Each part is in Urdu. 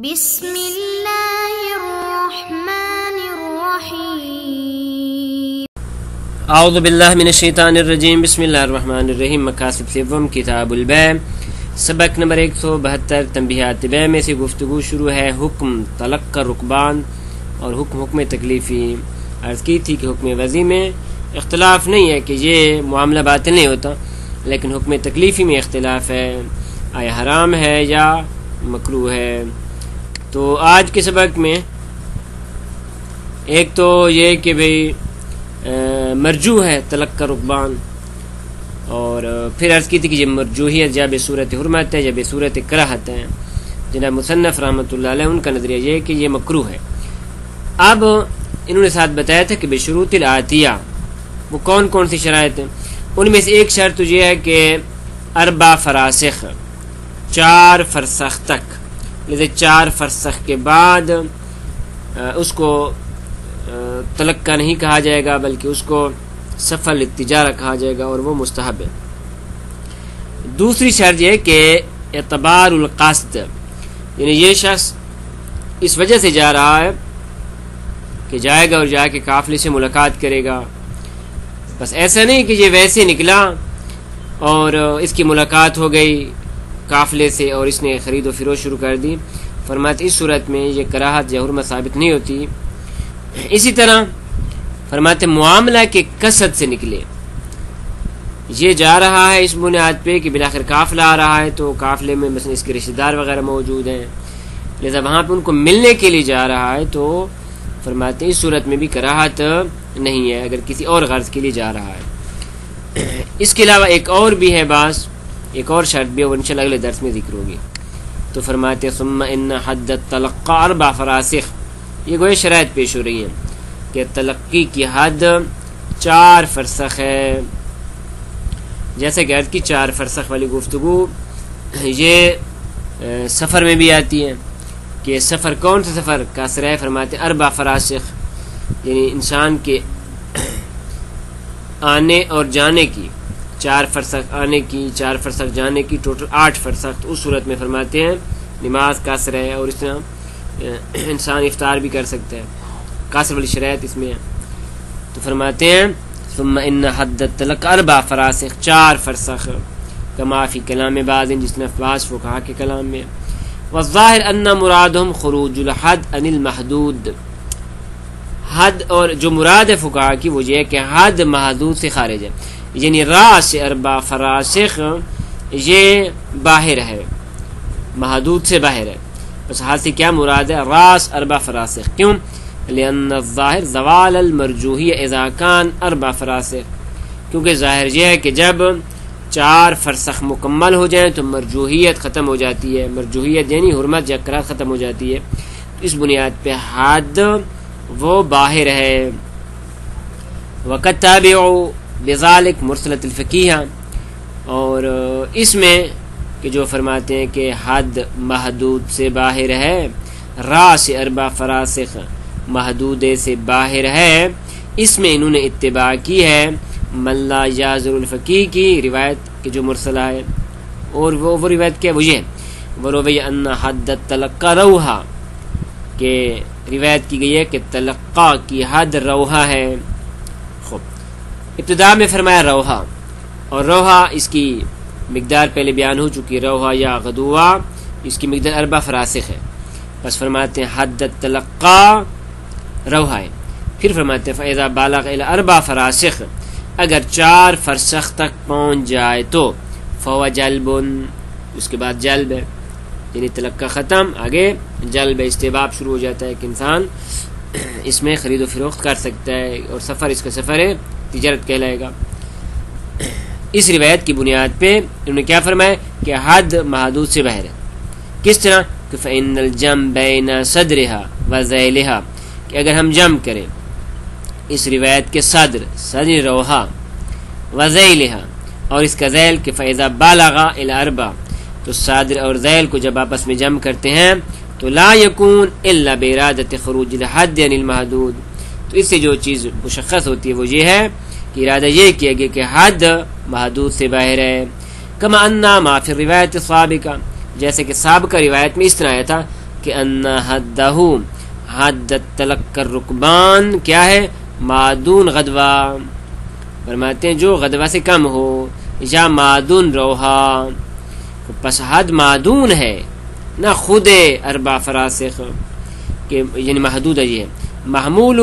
بسم الله الرحمن الرحيم اعوذ باللہ من الشیطان الرجیم، بسم اللہ الرحمن الرحیم۔ مقاصد سوم کتاب البیع۔ سبق نمبر ایک سو بہتر، تنبیہات بیع میں سے گفتگو شروع ہے۔ حکم طلق کا رکبان اور حکم حکم تکلیفی۔ عرض کی تھی کہ حکم وضی میں اختلاف نہیں ہے کہ یہ معاملہ باطل نہیں ہوتا، لیکن حکم تکلیفی میں اختلاف ہے۔ آیا حرام ہے یا مکرو ہے؟ تو آج کے سبق میں؟ ایک تو یہ کہ بھئی مرجو ہے طلق کا رکبان، اور پھر عرض کی تھی کہ یہ مرجوحیت جب صورت حرمت ہے، جب صورت کراہت ہے۔ جناب مصنف رحمۃ اللہ علیہ، ان کا نظریہ یہ کہ یہ مکرو ہے۔ اب انہوں نے ساتھ بتایا تھا کہ بشروط العطیہ وہ کون کون سی شرائط ہیں؟ ان میں سے ایک شرط یہ ہے کہ اربع فراسخ، چار فرسخ تک۔ جیسے چار فرسخ کے بعد اس کو طلق کا نہیں کہا جائے گا، بلکہ اس کو سفل اتجارہ کہا جائے گا اور وہ مستحب ہے۔ دوسری شرط یہ کہ اعتبار القاصد یعنی یہ شخص اس وجہ سے جا رہا ہے کہ جائے گا اور جا کے قافلے سے ملاقات کرے گا۔ بس ایسا نہیں کہ یہ ویسے نکلا اور اس کی ملاقات ہو گئی۔ قافلے سے اور اس نے خرید و فروخت شروع کر دی۔ فرماتے اس صورت میں یہ کراہت یا حرمت ثابت نہیں ہوتی۔ اسی طرح فرماتے معاملہ کے کثرت سے نکلے۔ یہ جا رہا ہے اس بنیاد پہ کہ بلاخر قافلہ آ رہا ہے تو قافلے میں مثلا اس کے رشتہ دار وغیرہ موجود ہیں۔ لہذا وہاں پہ ان کو ملنے کے لیے جا رہا ہے تو فرماتے اس صورت میں بھی کراہت نہیں ہے، اگر کسی اور غرض کے لیے جا رہا ہے۔ اس کے علاوہ ایک اور بھی ہے بعض۔ ایک اور شرط بھی ہے، وہ انشاءاللہ اگلے درس میں ذکر ہوگی۔ تو فرماتے ثم ان حد تلقا اربع فراسخ۔ یہ گوئے شرائط پیش ہو رہی ہیں کہ تلقی کی حد چار فرسخ ہے۔ جیسے کہ عرض کی چار فرسخ والی گفتگو، یہ سفر میں بھی آتی ہے کہ سفر، کون سا سفر؟ کا سرائے فرماتے اربع فراسخ۔ یعنی انسان کے آنے اور جانے کی۔ چار فرسخ آنے کی، چار فرسخ جانے کی، ٹوٹل آٹھ فرسخ اس صورت میں فرماتے ہیں۔ نماز قاصر ہے اور اس طرح انسان افطار بھی کر سکتا ہے۔ قاصر والی شرائط اس میں ہے۔ تو فرماتے ہیں، ثم ان حد تلق اربع فراسخ، چار فرسخ۔ کما فی کلام بعض، جس نے افواس وہ کہا کہ کلام میں۔ والظاہر ان مرادهم خروج الحد عن المحدود۔ حد اور جو مراد ہے فقہا کی، وہ یہ کہ حد محدود سے خارج ہے۔ یعنی راس اربع فراسخ، یہ باہر ہے، محدود سے باہر ہے۔ بس حال سے کیا مراد ہے؟ راس اربع فراسخ۔ کیوں؟ لأن الظاہر زوال المرجوحی اذا کان اربع فراسخ۔ کیونکہ ظاہر یہ ہے کہ جب چار فرسخ مکمل ہو جائیں تو مرجوحیت ختم ہو جاتی ہے۔ مرجوحیت یعنی حرمت جکرات ختم ہو جاتی ہے۔ اس بنیاد پہ حد وہ باہر ہے۔ وقت تابع بذالک مرسلت الفقیہ، اور اس میں کہ جو فرماتے ہیں کہ حد محدود سے باہر ہے راس اربع فراسخ محدود سے باہر ہے، اس میں انہوں نے اتباع کی ہے۔ ملا یازر الفقی کی روایت کی جو مرسلہ ہے، اور وہ وہ روایت کیا وہ یہ ان حد تلقا روحا، کہ روایت کی گئی ہے کہ تلقا کی حد روحا ہے۔ ابتدا میں فرمایا روحا، اور روحا اس کی مقدار پہلے بیان ہو چکی، روحا یا غدوا اس کی مقدار اربع فراسخ ہے۔ بس فرماتے ہیں حد تلقا، روحا ہے۔ پھر فرماتے ہیں فیضا بالغ اربع فراسخ، اگر چار فرسخ تک پہنچ جائے تو فوا جلب، اس کے بعد جلب ہے۔ یعنی تلقا ختم، آگے جلب استباب شروع ہو جاتا ہے کہ انسان اس میں خرید و فروخت کر سکتا ہے اور سفر اس کا سفر ہے۔ تجارت کہلائے گا۔ اس روایت کی بنیاد پہ انہوں نے کیا فرمایا کہ حد محدود سے باہر ہے۔ کس طرح؟ کہ فعن الجم بین صدرہ و ذیلہ کہ اگر ہم جم کریں، اس روایت کے صدر صدر روحا و ذیلہ اور اس کا ذیل کہ فیضا بالغا الاربا تو صادر اور ذیل کو جب آپس میں جم کرتے ہیں، تو لا یکون الا بیرادت خروج الحد یعنی المحدود۔ تو اس سے جو چیز مشخص ہوتی ہے وہ یہ ہے کہ ارادہ یہ کیا گیا کہ حد محدود سے باہر ہے۔ کما انا ما فی روایت سابقہ جیسے کہ سابقہ روایت میں اس طرح آیا تھا کہ ان حدہ حد تلق رکبان کیا ہے؟ معدون غدوہ۔ فرماتے ہیں جو غدوہ سے کم ہو یا معدون روحا۔ پس حد معدون ہے، نہ خود اربا فراسخ، کہ یعنی محدود ہے یہ۔ محمول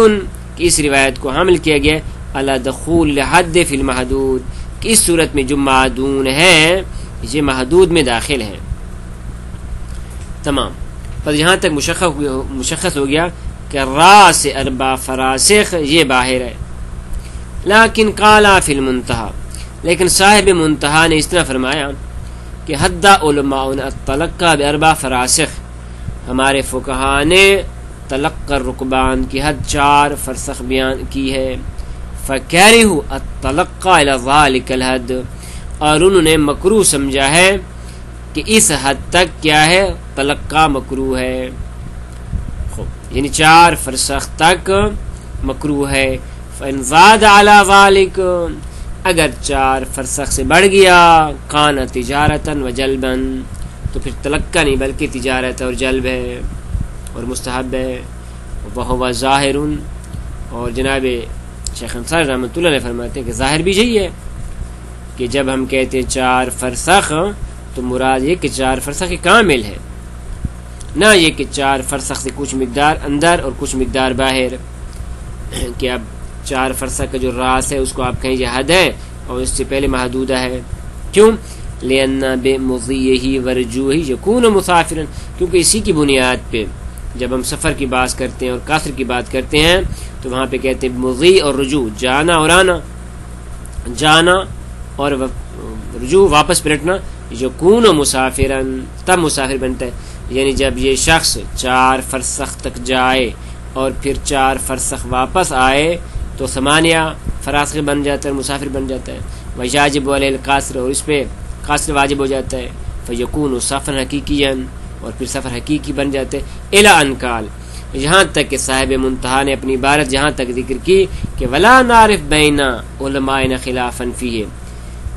کی اس روایت کو حامل کیا گیا اللہ دخول حد فی المحدود، کہ اس صورت میں جو معدون ہے یہ محدود میں داخل ہے تمام۔ پر یہاں تک مشخص مشخص ہو گیا کہ راس اربا فراسخ یہ باہر ہے۔ لیکن کالا فی المنتہا۔ لیکن صاحب منتہا نے اس طرح فرمایا کہ حد علماء تلقہ اربا فراسخ۔ ہمارے فقہ نے تلقر رکبان کی حد چار فرسخ بیان کی ہے۔ فکری ہو الحد۔ اور انہوں نے مکرو سمجھا ہے کہ اس حد تک کیا ہے؟ تلقہ مکرو ہے۔ یعنی چار فرسخ تک مکرو ہے۔ فنزاد اعلی ذالک اگر چار فرسخ سے بڑھ گیا، کان تجارتاً و جلبن تو پھر تلقہ نہیں، بلکہ تجارت اور جلب ہے۔ اور مستحب ہے وہ ظاہر اور جناب شیخ انصار رحمۃ اللہ علیہ فرماتے ہیں کہ ظاہر بھی یہی ہے کہ جب ہم کہتے ہیں چار فرسخ، تو مراد یہ کہ چار فرسخ کامل ہے۔ نہ یہ کہ چار فرسخ سے کچھ مقدار اندر اور کچھ مقدار باہر۔ کہ اب چار فرسخ کا جو راس ہے، اس کو آپ کہیں یہ حد ہے اور اس سے پہلے محدودہ ہے۔ کیوں؟ لینا بے مغی ورجو ہی یقون مسافر کیونکہ اسی کی بنیاد پہ جب ہم سفر کی بات کرتے ہیں اور کاثر کی بات کرتے ہیں، تو وہاں پہ کہتے ہیں مغی اور رجوع، جانا اور آنا۔ جانا اور رجوع، واپس پلٹنا یقون و مسافر تب مسافر بنتا ہے۔ یعنی جب یہ شخص چار فرسخ تک جائے اور پھر چار فرسخ واپس آئے، تو سمانیہ فراسخ بن جاتا ہے مسافر بن جاتا ہے۔ وجاجب والے قاصر اور اس پہ قاصر واجب ہو جاتا ہے۔ فیقون و سفر حقیقی اور پھر سفر حقیقی بن جاتے الا انکال یہاں تک کہ صاحب منتہا نے اپنی عبارت جہاں تک ذکر کی کہ ولا نارف بینا علماء خلاف فی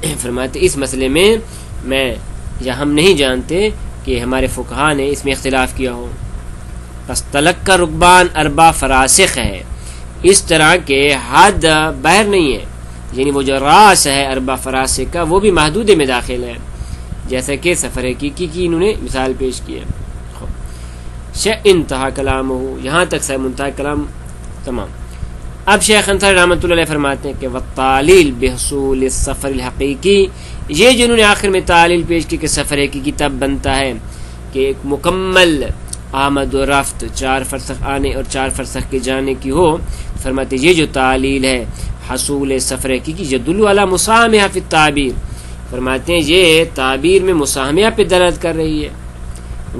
فرماتے، اس مسئلے میں میں یا ہم نہیں جانتے کہ ہمارے فقہ نے اس میں اختلاف کیا ہو۔ بس تلق کا رقبان اربا فراسخ ہے۔ اس طرح کے حد بہر نہیں ہے یعنی وہ جو راس ہے اربا فراسخ کا، وہ بھی محدود میں داخل ہے۔ جیسا کہ سفر حقیقی کی انہوں نے مثال پیش کی ہے۔ انتہا کلام ہو یہاں تک سہ منتہا کلام تمام۔ اب شیخ انصر رحمۃ اللہ علیہ فرماتے ہیں کہ وہ تعلیل بحصول سفر الحقیقی یہ جو انہوں نے آخر میں تعلیل پیش کی کہ سفر حقیقی تب بنتا ہے کہ ایک مکمل آمد و رفت چار فرسخ آنے اور چار فرسخ کے جانے کی ہو۔ فرماتے یہ جو تعلیل ہے، حصول سفر حقیقی جد اللہ مسام فی تعبیر فرماتے ہیں، یہ تعبیر میں مساہمیہ پہ درد کر رہی ہے۔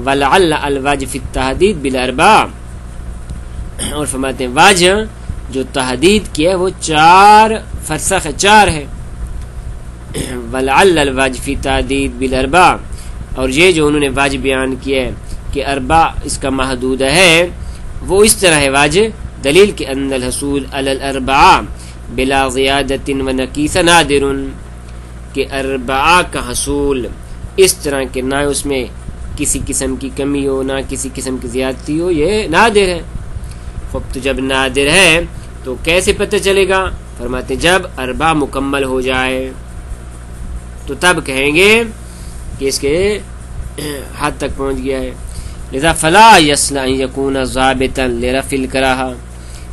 ولعل الوج فی التحدید بالاربع اور فرماتے ہیں، واجہ جو تحدید کیا ہے، وہ چار فرسخ، چار ہے۔ ولعل الوج فی تحدید بالاربع اور یہ جو انہوں نے واج بیان کیا ہے کہ اربع اس کا محدود ہے، وہ اس طرح ہے، واجہ دلیل کے ان الحصول علی الاربع بلا زیادت و نقیس نادر کہ اربعہ کا حصول اس طرح کہ نہ اس میں کسی قسم کی کمی ہو، نہ کسی قسم کی زیادتی ہو، یہ نادر ہے۔ خب تو جب نادر ہے تو کیسے پتہ چلے گا؟ فرماتے جب اربا مکمل ہو جائے تو تب کہیں گے کہ اس کے حد تک پہنچ گیا ہے۔ لذا فلا یسلا یقون ضابطا لرفل کراہا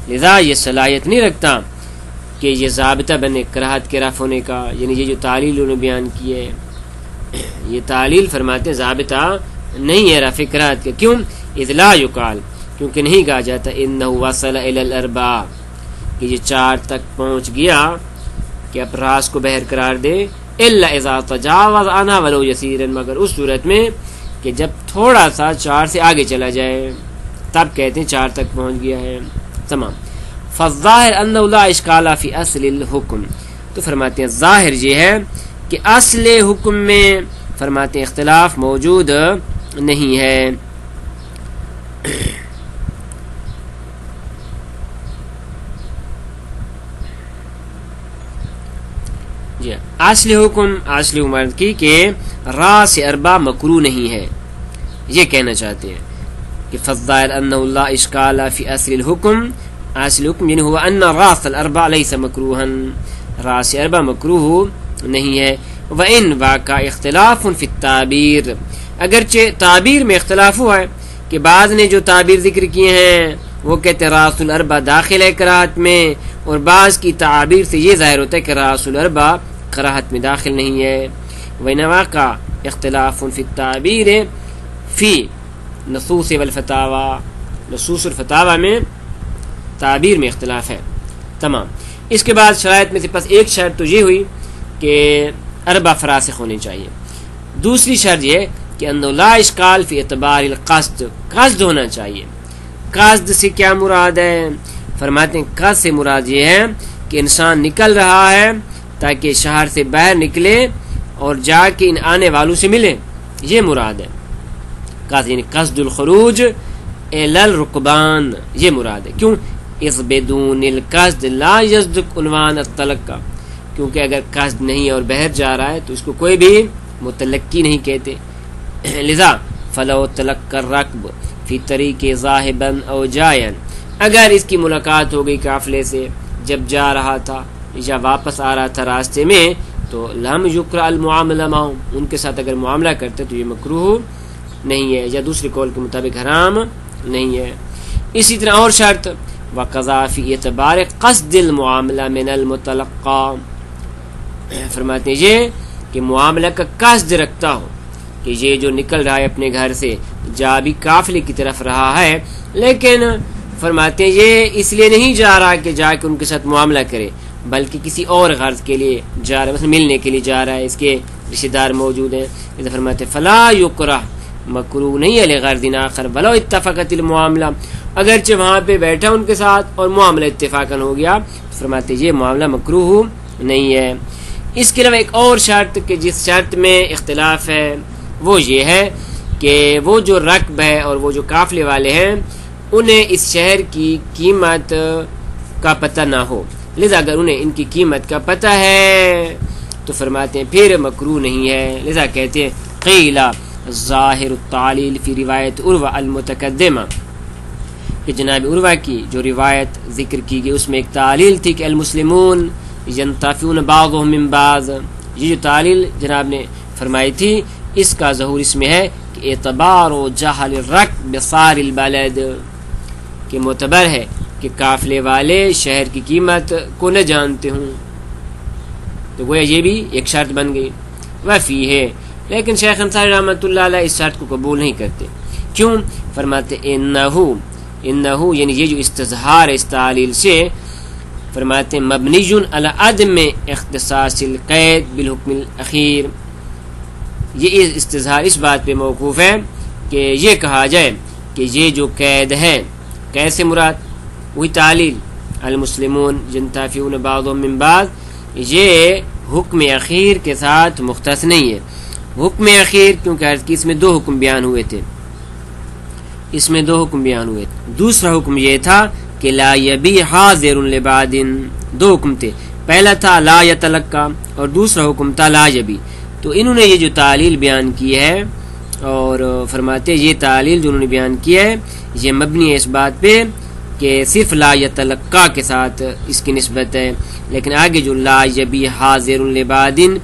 لذا یہ صلاحیت نہیں رکھتا کہ یہ ضابطہ بنے کراہت کے رف ہونے کا یعنی یہ جو تعلیل انہوں نے بیان کی ہے، یہ تعلیل فرماتے ہیں ضابطہ نہیں ہے رف کراہت کا کیوں؟ اطلاع یقال، کیونکہ نہیں کہا جاتا ان وصل الاربع، کہ یہ چار تک پہنچ گیا کہ اب راس کو بہر قرار دے۔ الا اذا تجاوز عنها ولو يسيرا مگر اس صورت میں کہ جب تھوڑا سا چار سے آگے چلا جائے، تب کہتے ہیں چار تک پہنچ گیا ہے۔ تمام۔ فظاہر ان لا فی اصل الحکم۔ تو فرماتے ہیں ظاہر یہ ہے کہ اصل حکم میں فرماتے ہیں اختلاف موجود نہیں ہے۔ جی اصل حکم، اصل عمر کی کہ راس اربا مکرو نہیں ہے۔ یہ کہنا چاہتے ہیں کہ فضائل ان اللہ اشکال فی اصل الحکم اصل الحکم یعنی ہوا ان راس الاربع لیس مکروہن۔ راس اربع مکروہ نہیں ہے۔ و ان واقع اختلاف فی التعبیر۔ اگرچہ تعبیر میں اختلاف ہوا ہے کہ بعض نے جو تعبیر ذکر کیے ہیں، وہ کہتے ہیں راس الاربع داخل ہے کراہت میں، اور بعض کی تعبیر سے یہ ظاہر ہوتا ہے کہ راس الاربع کراہت میں داخل نہیں ہے۔ وین واقع اختلاف فی التعبیر فی نصوص والفتاوى نصوص الفتاوى میں تعبیر میں اختلاف ہے۔ تمام۔ اس کے بعد شرائط میں سے پس ایک شرط تو یہ ہوئی کہ اربع فراسخ ہونے چاہیے۔ دوسری شرط یہ کہ ان لا اشکال فی اعتبار القصد، قصد ہونا چاہیے۔ قصد سے کیا مراد ہے؟ فرماتے ہیں قصد سے مراد یہ ہے کہ انسان نکل رہا ہے تاکہ شہر سے باہر نکلے اور جا کے ان آنے والوں سے ملے۔ یہ مراد ہے۔ قصد یعنی قصد الخروج الرقبان یہ مراد ہے۔ کیوں؟ اس بدون القصد لا یزدق عنوان التلقہ کیونکہ اگر قصد نہیں اور بہر جا رہا ہے تو اس کو کوئی بھی متلقی نہیں کہتے۔ لذا فلو تلق کر رقب فی طریق ظاہبن او جائن اگر اس کی ملاقات ہو گئی قافلے سے، جب جا رہا تھا یا واپس آ رہا تھا راستے میں، تو لم یکر المعاملہ معاہم ان کے ساتھ اگر معاملہ کرتے تو یہ مکروح نہیں ہے یا دوسرے قول کے مطابق حرام نہیں ہے۔ اسی طرح اور شرط و قذافی اعتبار قصد المعاملہ من المتلقا۔ فرماتے ہیں، یہ کہ معاملہ کا قصد رکھتا ہو کہ یہ جو نکل رہا ہے اپنے گھر سے، جا بھی قافلے کی طرف رہا ہے، لیکن فرماتے ہیں، یہ اس لیے نہیں جا رہا کہ جا کے ان کے ساتھ معاملہ کرے، بلکہ کسی اور غرض کے لیے جا رہا ہے، مثلا ملنے کے لیے جا رہا ہے، اس کے رشتے دار موجود ہیں۔ اسے فرماتے فلا یکرہ مکرو نہیں ہے غرض آخر، بلو اتفاقت المعاملہ۔ اگرچہ وہاں پہ بیٹھا ان کے ساتھ اور معاملہ اتفاقاً ہو گیا، فرماتے یہ معاملہ مکرو نہیں ہے۔ اس کے علاوہ ایک اور شرط کہ جس شرط میں اختلاف ہے، وہ یہ ہے کہ وہ جو رقب ہے اور وہ جو قافلے والے ہیں، انہیں اس شہر کی قیمت کا پتہ نہ ہو۔ لذا اگر انہیں ان کی قیمت کا پتہ ہے، تو فرماتے ہیں، پھر مکرو نہیں ہے۔ لذا کہتے ہیں قیلا ظاہر التعلیل فی روایت عروہ المتقدمہ۔ کہ جناب عروہ کی جو روایت ذکر کی گئی، اس میں ایک تعلیل تھی کہ المسلمون ینتافیون بعضهم من بعض۔ یہ جو تعلیل جناب نے فرمائی تھی، اس کا ظہور اس میں ہے کہ اعتبار و جہل الرق بصار البلد، کہ معتبر ہے کہ قافلے والے شہر کی قیمت کو نہ جانتے ہوں۔ تو گویا یہ بھی ایک شرط بن گئی۔ وفی ہے، لیکن شیخ انصاری رحمۃ اللہ علیہ اس شرط کو قبول نہیں کرتے۔ کیوں؟ فرماتے انہو انہو یعنی یہ جو استظہار اس تعلیل سے، فرماتے ہیں مبنی علی عدم اختصاص القید بالحکم الاخیر۔ یہ استظہار، اس بات پہ موقوف ہے کہ یہ کہا جائے کہ یہ جو قید ہے کیسے مراد، وہی تعلیل۔ المسلمون جنتافیون بعض من بعض، یہ حکم اخیر کے ساتھ مختص نہیں ہے۔ حکم اخیر، کیونکہ عرض کی اس میں دو حکم بیان ہوئے تھے۔ اس میں دو حکم بیان ہوئے۔ دوسرا حکم یہ تھا کہ لا یبی حاضر لبعد دو حکم تھے۔ پہلا تھا لا یتلقا اور دوسرا حکم تھا لا یبی تو انہوں نے یہ جو تعلیل بیان کی ہے اور فرماتے یہ تعلیل جو انہوں نے بیان کیا ہے، یہ مبنی ہے اس بات پہ کہ صرف لا یتلقا کے ساتھ اس کی نسبت ہے، لیکن آگے جو لا یبی حاضر لبادن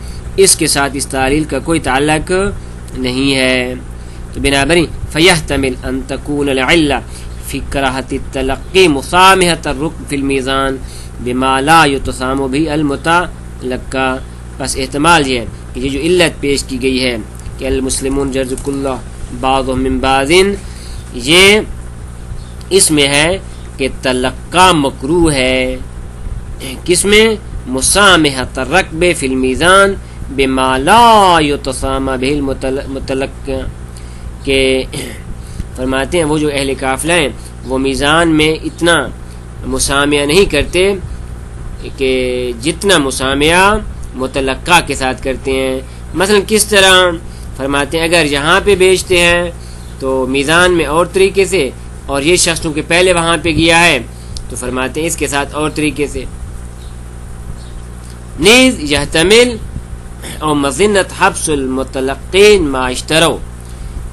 اس کے ساتھ اس تعلیل کا کوئی تعلق نہیں ہے۔ تو بنا بری فیح تمل انتقون العلہ فی کراہت تلقی مسامحت الرکن فی المیزان بما لا یتسام بھی المتلقا بس احتمال یہ ہے کہ یہ جو علت پیش کی گئی ہے کہ المسلمون جرزک اللہ بعض من بعضن یہ اس میں ہے کہ تلقا مکرو ہے. کس میں؟ مسامحت الرقب فی المیزان بما لا یتسام بھی المتلق کہ فرماتے ہیں وہ جو اہل قافلہ ہیں، وہ میزان میں اتنا مسامعہ نہیں کرتے کہ جتنا مسامعہ متلقہ کے ساتھ کرتے ہیں۔ مثلا کس طرح فرماتے ہیں، اگر یہاں پہ بیچتے ہیں تو میزان میں اور طریقے سے اور یہ شخص چونکہ پہلے وہاں پہ گیا ہے تو فرماتے ہیں اس کے ساتھ اور طریقے سے۔ نیز یہ تمل اور مزنت حبس المتلقین معاشترو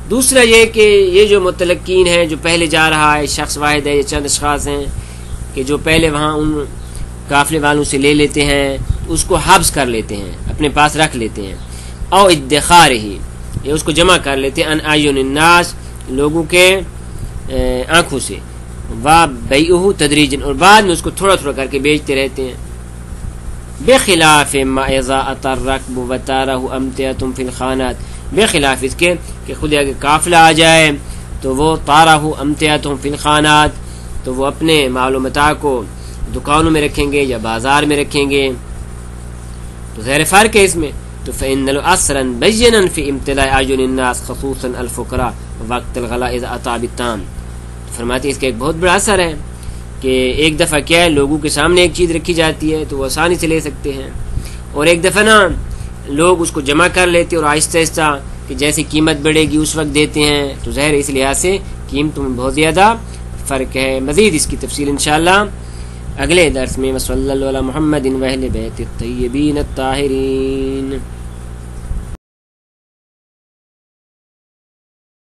دوسرا یہ کہ یہ جو متلقین ہے جو پہلے جا رہا ہے، شخص واحد ہے، یہ چند اشخاص ہیں کہ جو پہلے وہاں ان قافلے والوں سے لے لیتے ہیں، اس کو حبس کر لیتے ہیں، اپنے پاس رکھ لیتے ہیں۔ او ادخار ہی یہ اس کو جمع کر لیتے ہیں، ان آئین الناس، لوگوں کے آنکھوں سے۔ وا بیعہ تدریجن اور بعد میں اس کو تھوڑا تھوڑا کر کے بیچتے رہتے ہیں۔ بے خلاف ما اذا اطر رقب و تارہ امتیتم فی الخانات۔ بے خلاف اس کے کہ خود اگر قافلہ آ جائے تو وہ تارہ امتیتم فی الخانات، تو وہ اپنے معلومتا کو دکانوں میں رکھیں گے یا بازار میں رکھیں گے۔ تو زہر فرق ہے اس میں۔ تو فإن الأسرا بينا في امتلاء أعين الناس، خصوصا الفقراء، وقت الغلاء اذا اطاع بالتام فرماتے اس کا ایک بہت بڑا اثر ہے کہ ایک دفعہ کیا ہے، لوگوں کے سامنے ایک چیز رکھی جاتی ہے تو وہ آسانی سے لے سکتے ہیں۔ اور ایک دفعہ نا لوگ اس کو جمع کر لیتے اور آہستہ آہستہ کہ جیسے قیمت بڑھے گی اس وقت دیتے ہیں، تو ظاہر اس لحاظ سے قیمتوں میں بہت زیادہ فرق ہے۔ مزید اس کی تفصیل انشاءاللہ اگلے درس میں۔ وصلی اللہ علیہ محمد بیت الطیبین الطاہرین۔